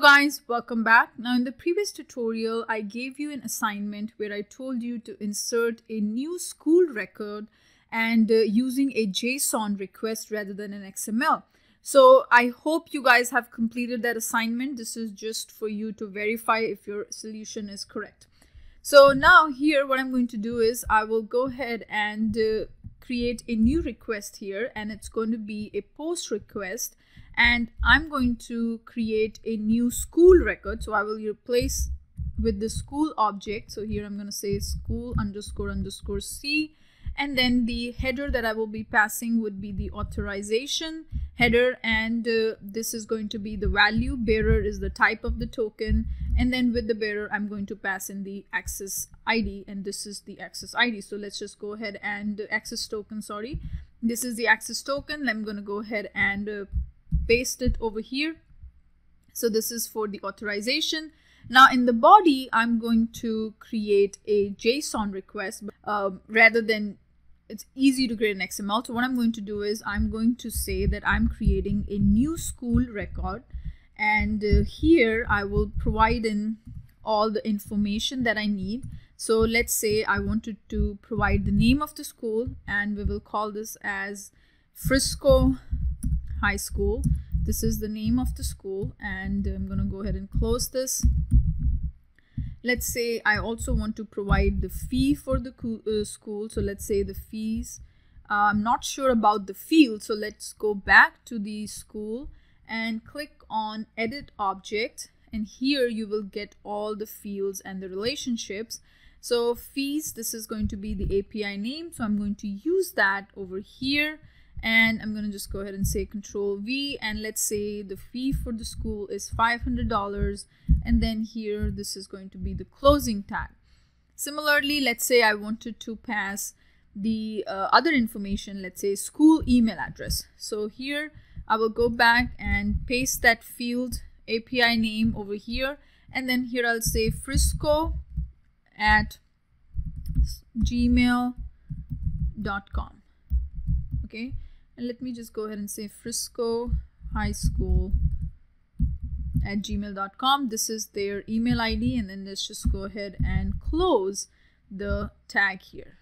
guys, welcome back. Now in the previous tutorial, I gave you an assignment where I told you to insert a new school record and uh, using a JSON request rather than an XML. So I hope you guys have completed that assignment. This is just for you to verify if your solution is correct. So now here what I'm going to do is I will go ahead and uh, create a new request here and it's going to be a post request and I'm going to create a new school record. So I will replace with the school object. So here I'm going to say school underscore underscore C and then the header that I will be passing would be the authorization header. And uh, this is going to be the value. Bearer is the type of the token. And then with the bearer I'm going to pass in the access ID and this is the access ID so let's just go ahead and uh, access token sorry. This is the access token. I'm going to go ahead and uh, paste it over here. So this is for the authorization. Now in the body, I'm going to create a JSON request uh, rather than it's easy to create an XML. So what I'm going to do is I'm going to say that I'm creating a new school record and uh, here I will provide in all the information that I need. So let's say I wanted to provide the name of the school and we will call this as Frisco High School. This is the name of the school and I'm going to go ahead and close this let's say I also want to provide the fee for the uh, school. So let's say the fees. Uh, I'm not sure about the field. So let's go back to the school and click on edit object. And here you will get all the fields and the relationships. So fees, this is going to be the API name. So I'm going to use that over here and I'm going to just go ahead and say control V and let's say the fee for the school is $500 and then here this is going to be the closing tag. Similarly, let's say I wanted to pass the uh, other information, let's say school email address. So here I will go back and paste that field API name over here and then here I'll say frisco at gmail.com okay and let me just go ahead and say Frisco High School at gmail.com. This is their email ID and then let's just go ahead and close the tag here.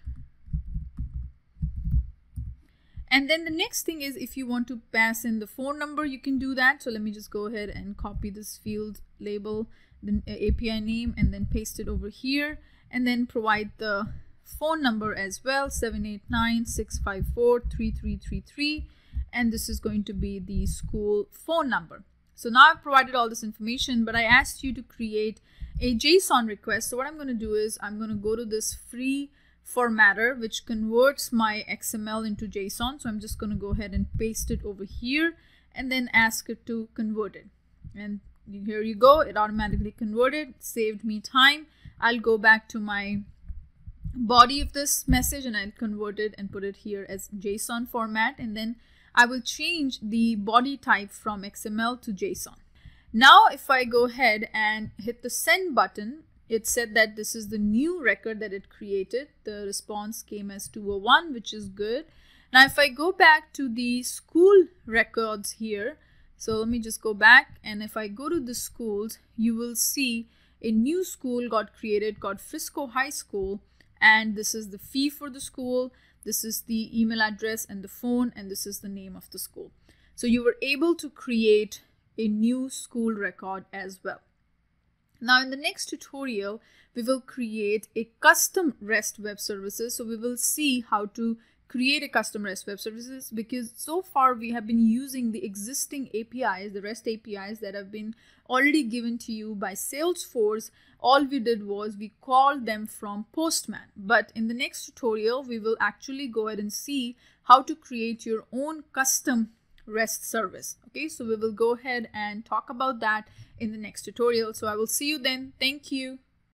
And then the next thing is if you want to pass in the phone number, you can do that. So let me just go ahead and copy this field label, the API name, and then paste it over here and then provide the phone number as well 789-654-3333 and this is going to be the school phone number. So now I've provided all this information but I asked you to create a JSON request. So what I'm going to do is I'm going to go to this free formatter which converts my XML into JSON. So I'm just going to go ahead and paste it over here and then ask it to convert it. And here you go it automatically converted saved me time. I'll go back to my body of this message and I'll convert it and put it here as JSON format and then I will change the body type from XML to JSON. Now if I go ahead and hit the send button, it said that this is the new record that it created. The response came as 201 which is good. Now if I go back to the school records here, so let me just go back and if I go to the schools, you will see a new school got created called Frisco High School and this is the fee for the school. This is the email address and the phone and this is the name of the school. So you were able to create a new school record as well. Now in the next tutorial we will create a custom rest web services. So we will see how to create a custom REST web services because so far we have been using the existing APIs, the REST APIs that have been already given to you by Salesforce. All we did was we called them from Postman. But in the next tutorial, we will actually go ahead and see how to create your own custom REST service. Okay, so we will go ahead and talk about that in the next tutorial. So I will see you then. Thank you.